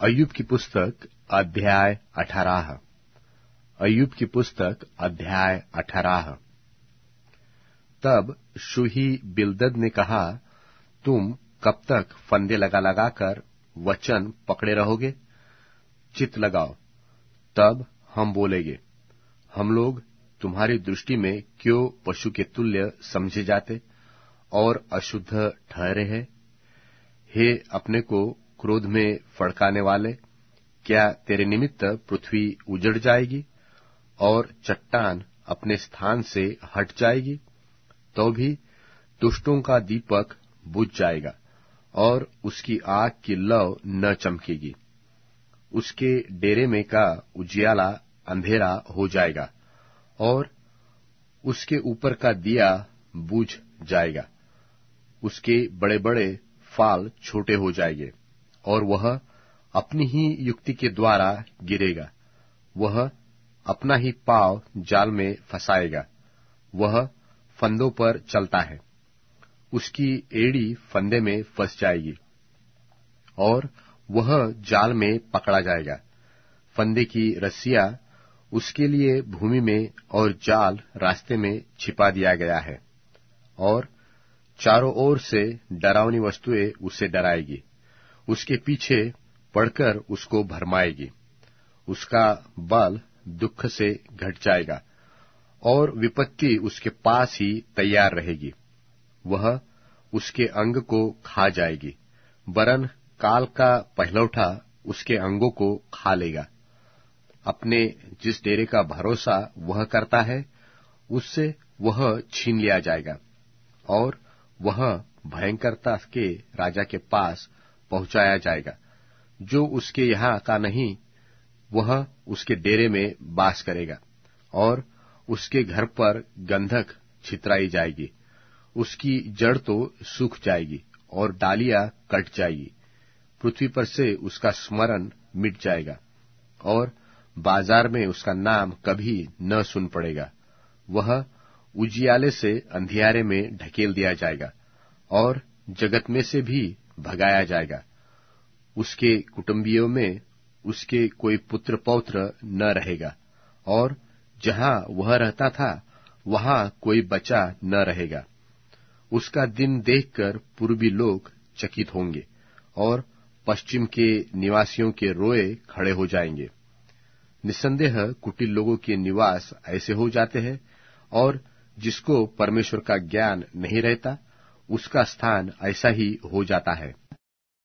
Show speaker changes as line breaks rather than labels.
अयुब की पुस्तक अध्याय अठारह। अयुब की पुस्तक अध्याय अठारह। तब शुही बिलदद ने कहा, तुम कब तक फंदे लगा लगाकर वचन पकड़े रहोगे? चित लगाओ, तब हम बोलेंगे, हम लोग तुम्हारी दृष्टि में क्यों पशु के तुल्य समझे जाते और अशुद्ध ठहरे हैं? हे अपने को क्रोध में फड़काने वाले, क्या तेरे निमित्त पृथ्वी उजड़ जाएगी और चट्टान अपने स्थान से हट जाएगी? तो भी दुष्टों का दीपक बुझ जाएगा और उसकी आग की लव न चमकेगी। उसके डेरे में का उजियाला अंधेरा हो जाएगा और उसके ऊपर का दिया बुझ जाएगा। उसके बड़े बड़े फाल छोटे हो जाएँगे। और वह अपनी ही युक्ति के द्वारा गिरेगा। वह अपना ही पाव जाल में फंसाएगा। वह फंदों पर चलता है। उसकी एड़ी फंदे में फंस जाएगी और वह जाल में पकड़ा जाएगा। फंदे की रस्सियाँ उसके लिए भूमि में और जाल रास्ते में छिपा दिया गया है और चारों ओर से डरावनी वस्तुएँ उसे डराएगी। उसके पीछे पड़कर उसको भरमाएगी। उसका बल दुख से घट जाएगा और विपत्ति उसके पास ही तैयार रहेगी। वह उसके अंग को खा जाएगी। वरन काल का पहलौठा उसके अंगों को खा लेगा। अपने जिस डेरे का भरोसा वह करता है, उससे वह छीन लिया जाएगा और वह भयंकरता के राजा के पास पहुँचाया जाएगा। जो उसके यहाँ का नहीं, वह उसके डेरे में बास करेगा और उसके घर पर गंधक छितराई जाएगी। उसकी जड़ तो सूख जाएगी और डालियाँ कट जाएगी। पृथ्वी पर से उसका स्मरण मिट जाएगा और बाज़ार में उसका नाम कभी न सुन पड़ेगा। वह उजियाले से अंधियारे में ढकेल दिया जाएगा और जगत में से भी भगाया जाएगा। उसके कुटुंबियों में उसके कोई पुत्र पौत्र न रहेगा, और जहाँ वह रहता था, वहाँ कोई बचा न रहेगा। उसका दिन देखकर पूर्वी लोग चकित होंगे, और पश्चिम के निवासियों के रोए खड़े हो जाएँगे। निसंदेह कुटिल लोगों के निवास ऐसे हो जाते हैं, और जिसको परमेश्वर का ज्ञान नहीं रहता उसका स्थान ऐसा ही हो जाता है।